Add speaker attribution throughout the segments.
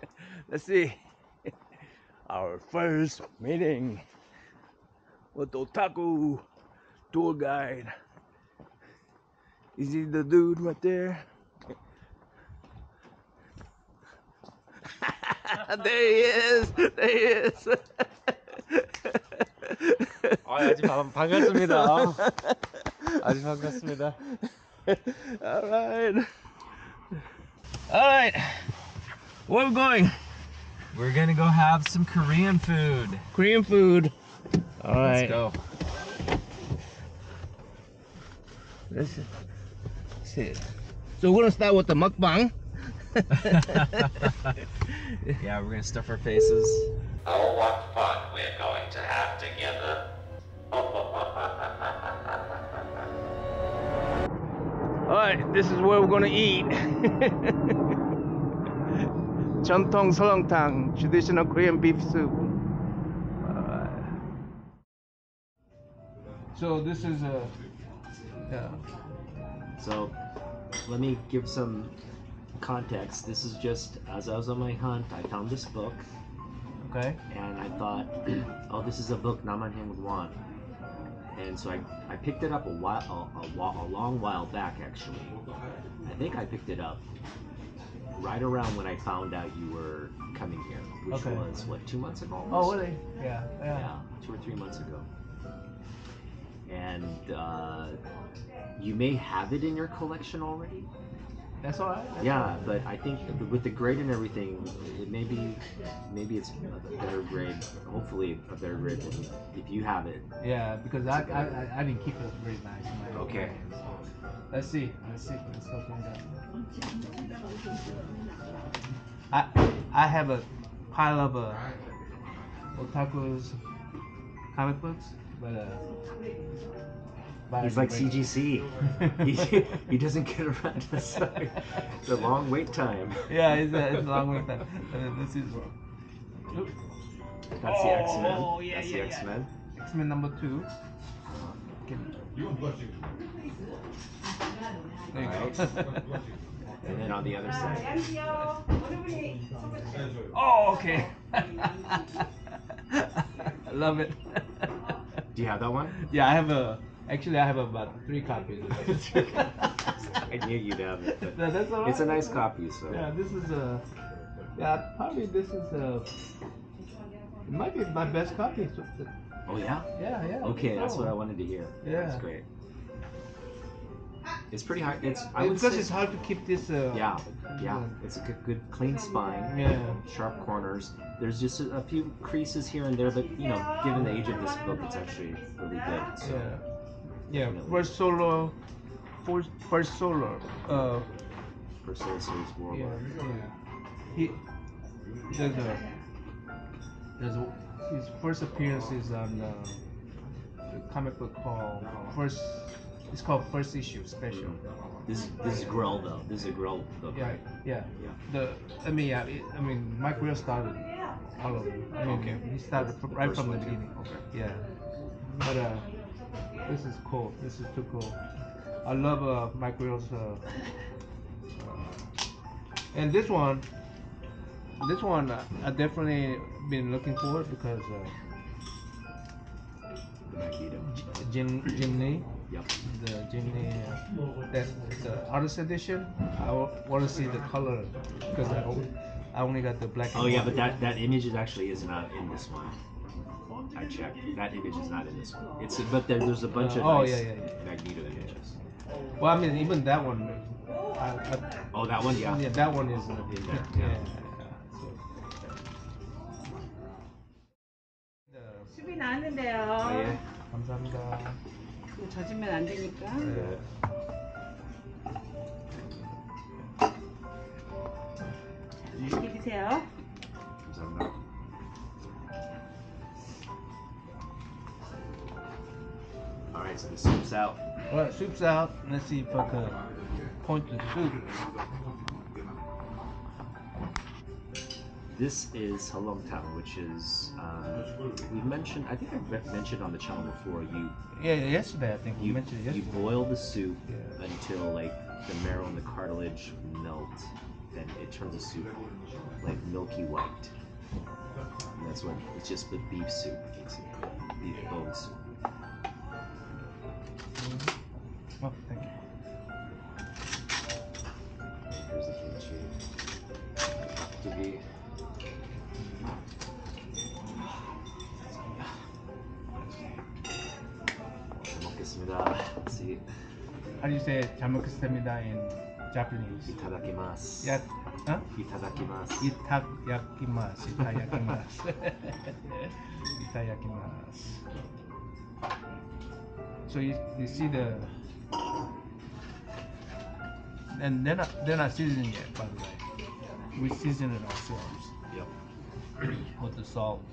Speaker 1: Let's see. Our first meeting with Otaku tour guide. Is he the dude right there? there he is. There he is.
Speaker 2: 아, 아주 반, 반갑습니다. 아주 반갑습니다.
Speaker 1: All right. All right. Where are we going?
Speaker 2: We're gonna go have some Korean food.
Speaker 1: Korean food. All right.
Speaker 2: Let's go.
Speaker 1: Let's see. So we're gonna start with the mukbang.
Speaker 2: Yeah, we're gonna stuff our faces.
Speaker 3: Oh, what fun we're going to have together.
Speaker 1: All right, this is where we're gonna eat. 전통 설렁탕, traditional Korean beef soup. Alright. So this is a yeah.
Speaker 4: So, let me give some context. This is just as I was on my hunt, I found this book,
Speaker 1: Okay.
Speaker 4: and I thought, oh, this is a book Namanhan would want. And so I, I picked it up a while, a, a, whi- a long while back actually. I think I picked it up right around when I found out you were coming here, which
Speaker 1: Okay.
Speaker 4: was what two months ago.
Speaker 1: Oh really? Yeah. Yeah.
Speaker 4: yeah, two or three months ago. And uh, you may have it in your collection already.
Speaker 1: That's all right. that's all
Speaker 4: Yeah, but I think with the grade and everything, it may be, maybe it's a better grade. Hopefully, a better grade than if you have it.
Speaker 1: Yeah, because I, I, I, I didn't keep it very nice. in my-
Speaker 4: Okay.
Speaker 1: Let's see. Let's see. Let's open it up. I I have a pile of uh, otaku's comic books, but uh. but
Speaker 4: He's like CGC. he, he doesn't get around to sorry. It's a long wait time.
Speaker 1: yeah, it's a, it's a long wait time. Uh, this is
Speaker 4: That's the X Men.
Speaker 1: Oh, yeah,
Speaker 4: That's
Speaker 1: yeah,
Speaker 4: the
Speaker 1: yeah.
Speaker 4: X Men.
Speaker 1: X Men number two. There you go.
Speaker 4: And then on the other side,
Speaker 1: oh, okay. I love it.
Speaker 4: do you have that one?
Speaker 1: yeah, I have a. Actually, I have about three copies.
Speaker 4: I knew you'd have it. But
Speaker 1: No, that's all right.
Speaker 4: it's a nice copy, so.
Speaker 1: Yeah, this is a. Yeah, probably this is a. It might be my best copy.
Speaker 4: Oh yeah.
Speaker 1: Yeah, yeah.
Speaker 4: Okay, that's what I wanted to hear.
Speaker 1: Yeah.
Speaker 4: That's great. It's pretty hard. It's I would
Speaker 1: because
Speaker 4: say,
Speaker 1: it's hard to keep this. Uh,
Speaker 4: Yeah, yeah. It's a good, good clean spine.
Speaker 1: Yeah.
Speaker 4: Sharp corners. There's just a, a few creases here and there, but you know, given the age of this book, it's actually really good. So.
Speaker 1: Yeah. Yeah. First solo. First, first solo. Uh.
Speaker 4: For Sorcerer's
Speaker 1: Yeah.
Speaker 4: Warlord.
Speaker 1: yeah. He. There's a. There's a, his first appearance is on uh, the comic book called First. It's called First Issue Special.
Speaker 4: This this is Grell though. This is a Grell book.
Speaker 1: Yeah,
Speaker 4: right?
Speaker 1: yeah.
Speaker 4: Yeah.
Speaker 1: The I mean, yeah. It, I mean, Mike Grell started all of them. I mean,
Speaker 4: Okay.
Speaker 1: he started
Speaker 4: The
Speaker 1: right from the
Speaker 4: too.
Speaker 1: beginning.
Speaker 4: Okay.
Speaker 1: Yeah. But uh, this is cool. This is too cool. I love uh, Mike Grell's. Uh, uh, and this one, this one, uh, I definitely been looking for it because uh,
Speaker 4: The Magneto.
Speaker 1: Jim Lee,
Speaker 4: Yep.
Speaker 1: the Jim Lee, uh, that's the artist edition. I want to see the color because I, I only got the black. and
Speaker 4: Oh yeah,
Speaker 1: white.
Speaker 4: but that that image is actually is not in this one. I checked. That image is not in this one. It's but there, there's a bunch of
Speaker 1: Uh, oh,
Speaker 4: nice
Speaker 1: yeah, yeah, yeah.
Speaker 4: Magneto images.
Speaker 1: Well, I mean, even that one. I, I,
Speaker 4: Oh, that one, yeah.
Speaker 1: yeah, that one is uh,
Speaker 4: In there,
Speaker 1: yeah.
Speaker 4: yeah.
Speaker 5: 나왔는데요.
Speaker 4: Oh, yeah.
Speaker 1: 감사합니다.
Speaker 5: 이거 젖으면 안 되니까.
Speaker 1: 네.
Speaker 5: 맛있게 드세요.
Speaker 4: 감사합니다. All right, so the soup's out.
Speaker 1: All right, soup's out. Let's see if I can point the soup.
Speaker 4: This is Halong Town, which is um, we've mentioned. I think I've mentioned on the channel before. You
Speaker 1: Yeah, yesterday I think you,
Speaker 4: you
Speaker 1: mentioned it
Speaker 4: you boil the soup
Speaker 1: Yeah.
Speaker 4: until like the marrow and the cartilage melt, then it turns the soup like milky white. And that's when it's just the beef soup, basically. Beef bone soup.
Speaker 1: Oh, thank you.
Speaker 4: Here's the kimchi. To be.
Speaker 1: How do you say 잘 먹겠습니다 in Japanese?
Speaker 4: 이타다키마스.
Speaker 1: 야, 어?
Speaker 4: 이타다키마스.
Speaker 1: 이타야키마스. 이타야키마스. 이타야키마스. So you, you see the and they're not they're not seasoned yet by the way. We season it ourselves
Speaker 4: Yep.
Speaker 1: with the salt.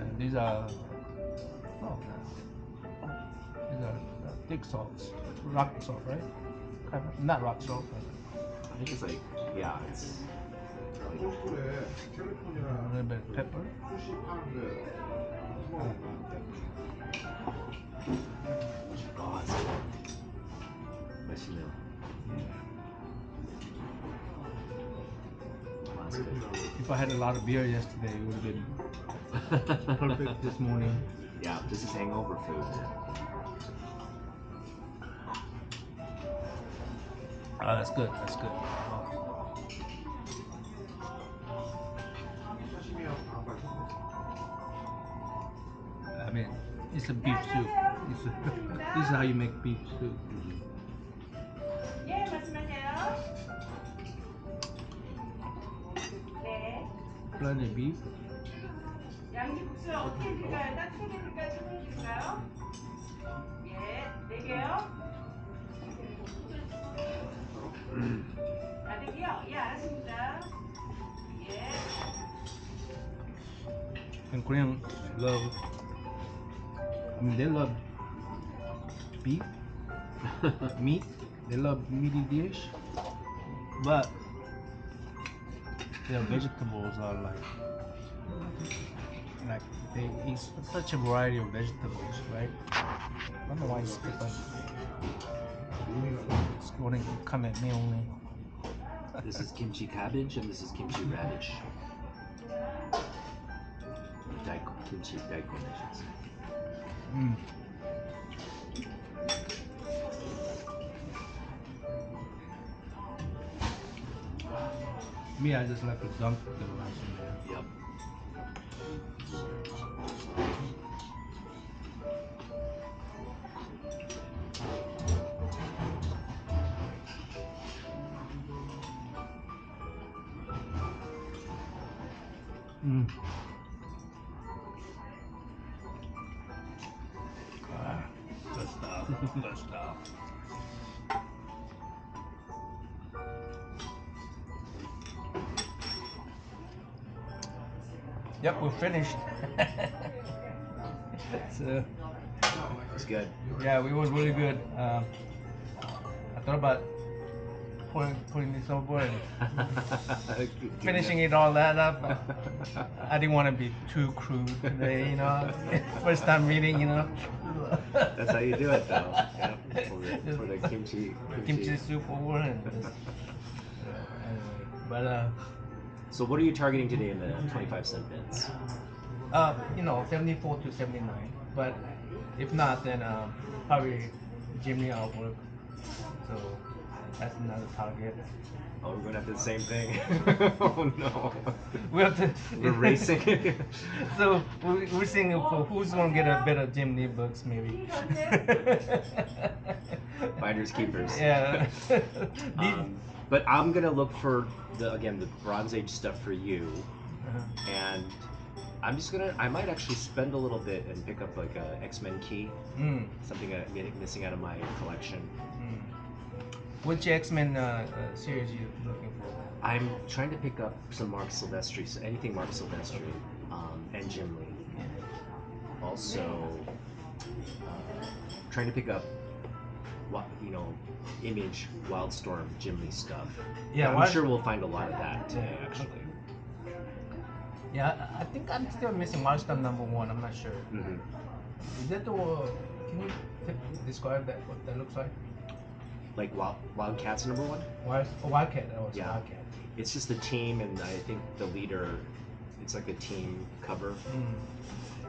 Speaker 1: And these are thick salts, rock salt, right? Not rock salt. But...
Speaker 4: I think it's like yeah, it's
Speaker 1: a little bit of pepper.
Speaker 4: Oh, that's good. Bechamel.
Speaker 1: If I had a lot of beer yesterday, it would have been perfect this morning.
Speaker 4: Yeah, this is hangover food.
Speaker 1: Oh, that's good. That's good. Oh. I mean, it's a beef soup. It's a, this is how you make beef soup.
Speaker 5: 예, 말씀하세요. 네.
Speaker 1: Plenty of beef.
Speaker 5: 양지국수 어떻게 드릴까요? 따뜻하게 드릴까요? 차분히 드릴까요? 예, 네 개요.
Speaker 1: And Korean love. I mean, they love beef, meat. They love meaty dish, but their vegetables are like like they eat such a variety of vegetables, right? I don't know why it's different. It's going to come at me only.
Speaker 4: This is kimchi cabbage and this is kimchi radish. Daikon, kimchi daikon, I should say.
Speaker 1: Mm. Me, I just like to dunk the rice in there.
Speaker 4: Yep.
Speaker 1: Mm. Ah, good stuff. Good stuff. Yep, we're finished. so,
Speaker 4: It's good.
Speaker 1: yeah, it was really good. Um, I thought about putting, putting this over and finishing it all that up. I didn't want to be too crude today, you know. First time meeting, you know.
Speaker 4: That's how you do it, though. Yep. For the, for the kimchi.
Speaker 1: kimchi soup over and just. But uh,
Speaker 4: So, what are you targeting today in the 25 cent bits?
Speaker 1: uh, you know, 74 to 79. But if not, then um, probably Jimmy out work. So that's another target.
Speaker 4: Oh, we're going to have the same thing. oh, no.
Speaker 1: We have to.
Speaker 4: We're racing.
Speaker 1: so we- we're seeing for who's gonna get a better Jim Lee books, maybe.
Speaker 4: Finders keepers.
Speaker 1: yeah.
Speaker 4: Um, but I'm gonna look for the again the Bronze Age stuff for you,
Speaker 1: uh,
Speaker 4: and I'm just gonna I might actually spend a little bit and pick up like a X Men key,
Speaker 1: mm,
Speaker 4: something I'm missing out of my collection.
Speaker 1: mm. Which X Men uh, uh, series you looking for?
Speaker 4: I'm trying to pick up some Marc Silvestri, so anything Marc Silvestri, um, and Jim Lee. Also, uh, trying to pick up, what you know, Image, Wildstorm, Jim Lee stuff.
Speaker 1: Yeah,
Speaker 4: I'm sure we'll find a lot of that today,
Speaker 1: Yeah,
Speaker 4: actually.
Speaker 1: Yeah, I think I'm still missing Milestone number one. I'm not sure.
Speaker 4: hmm
Speaker 1: Is that the? Uh, can you describe that? What that looks like?
Speaker 4: Like Wild, Wildcats number one.
Speaker 1: Wild, Wildcat. That was
Speaker 4: Yeah.
Speaker 1: Wildcat.
Speaker 4: It's just the team, and I think the leader. It's like a team cover,
Speaker 1: Mm.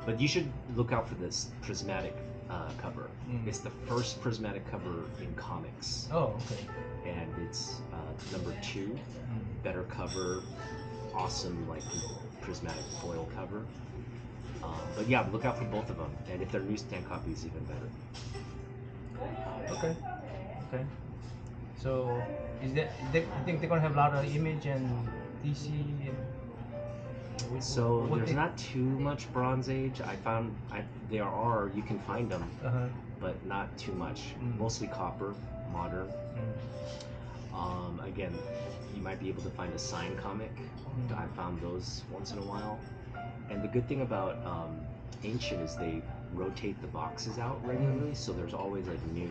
Speaker 4: but you should look out for this prismatic uh, cover.
Speaker 1: Mm.
Speaker 4: It's the first prismatic cover in comics,
Speaker 1: Oh, okay.
Speaker 4: and it's uh, number two.
Speaker 1: Mm.
Speaker 4: Better cover, awesome like prismatic foil cover. Um, but yeah, look out for both of them, and if they're newsstand copies, even better.
Speaker 1: Okay. Okay. So, is that they, I think they're gonna have a lot of image and DC and.
Speaker 4: So there's
Speaker 1: they-
Speaker 4: not too much Bronze Age. I found I, there are you can find them,
Speaker 1: Uh-huh.
Speaker 4: but not too much.
Speaker 1: Mm.
Speaker 4: Mostly copper, modern.
Speaker 1: Mm.
Speaker 4: Um, again, you might be able to find a sign comic.
Speaker 1: Mm.
Speaker 4: I found those once in a while. And the good thing about um, Ancient is they rotate the boxes out regularly, so there's always like new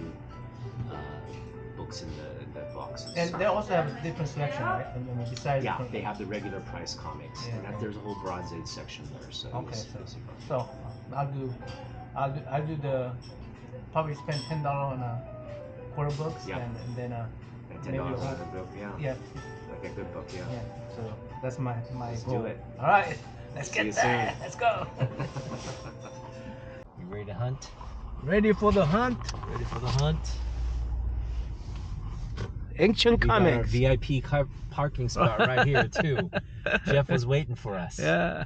Speaker 4: books in the, in the boxes.
Speaker 1: And they also have a different selection, right? I mean, besides.
Speaker 4: yeah,
Speaker 1: from-
Speaker 4: they have the regular price comics,
Speaker 1: Yeah,
Speaker 4: and that,
Speaker 1: okay.
Speaker 4: there's a whole Bronze Age section there. So
Speaker 1: Okay, so-
Speaker 4: you'll see Bronze Age.
Speaker 1: So I'll do, I'll do, I'll do the, probably spend ten dollar on a quarter books
Speaker 4: Yeah.
Speaker 1: and, and then uh
Speaker 4: And ten dollars on a book, yeah,
Speaker 1: yeah
Speaker 4: like a good book, yeah.
Speaker 1: yeah. So that's my my
Speaker 4: Let's do it.
Speaker 1: All right, let's
Speaker 4: See
Speaker 1: get there.
Speaker 4: soon.
Speaker 1: Let's go.
Speaker 2: You ready to hunt?
Speaker 1: Ready for the hunt.
Speaker 2: Ready for the hunt?
Speaker 1: Ancient
Speaker 2: We got our
Speaker 1: comics.
Speaker 2: VIP car- parking spot right here too. Jeff was waiting for us.
Speaker 1: Yeah.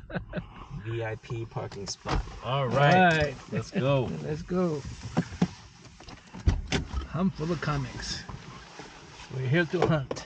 Speaker 2: VIP parking spot. All
Speaker 1: All
Speaker 2: right,
Speaker 1: right.
Speaker 2: let's go.
Speaker 1: Let's go. I'm full of comics. We're here to hunt.